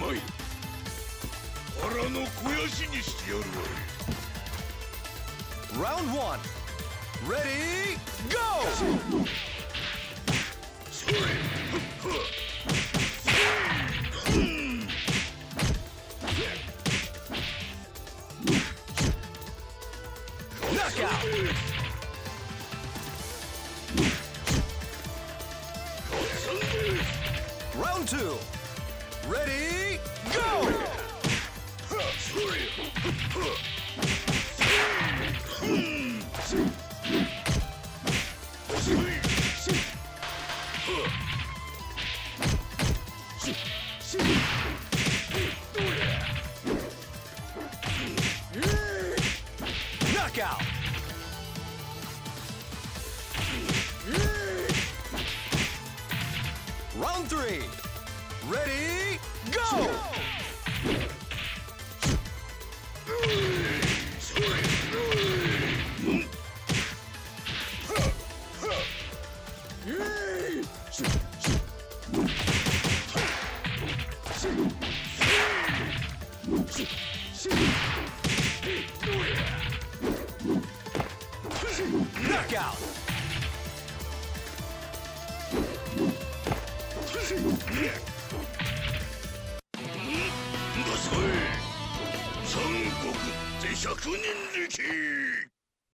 まい腹の肥やしにしてやるわい。Round one. Ready, go! それふっふうん。そ two. Ready, go! Knockout! Round three. Ready, go! Knockout! Yeah. 三国って百人力。